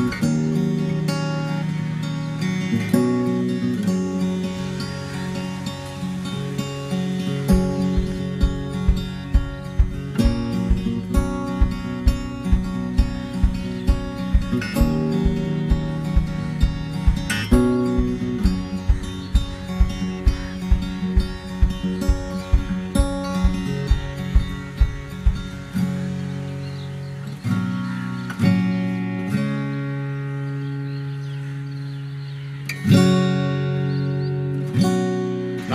thank mm -hmm. you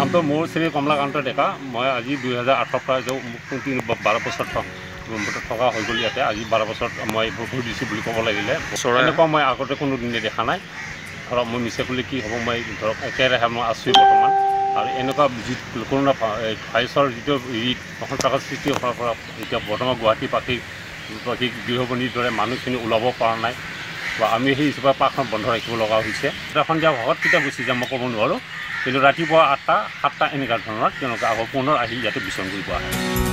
নামটো মোৰ শ্ৰী কমলাকান্ত ডেকা। মই আজি দুহেজাৰ আঠৰ পৰা যাওঁ মোক তিনি বাৰ বছৰ থকা হৈ গ'ল ইয়াতে। আজি বাৰ বছৰত মই ভোট দিছোঁ বুলি ক'ব লাগিলে। এনেকুৱা মই আগতে কোনো দিনে দেখা নাই। ধৰক মই মিছা ক'লে কি হ'ব মই ধৰক একেৰাহে মই আছোঁৱেই বৰ্তমান। আৰু এনেকুৱা যি কৰোণা ভাইৰাছৰ যিটো হেৰি সন্ত্ৰাসৰ সৃষ্টি হোৱাৰ পৰা এতিয়া বৰ্তমান গুৱাহাটী পাখি পাখি গৃহবন্দীৰ দৰে মানুহখিনি ওলাব পৰা নাই। বা আমি সেই হিচাপে পাকখন বন্ধ ৰাখিব লগা হৈছে। এতিয়া সন্ধিয়া ভাগত কেতিয়া গুচি যাম মই ক'ব নোৱাৰোঁ। কিন্তু ৰাতিপুৱা আঠটা সাতটা এনেকুৱা ধৰণৰ তেওঁলোকে আকৌ পুনৰ আহি ইয়াতে বিচৰণ কৰিব আহে।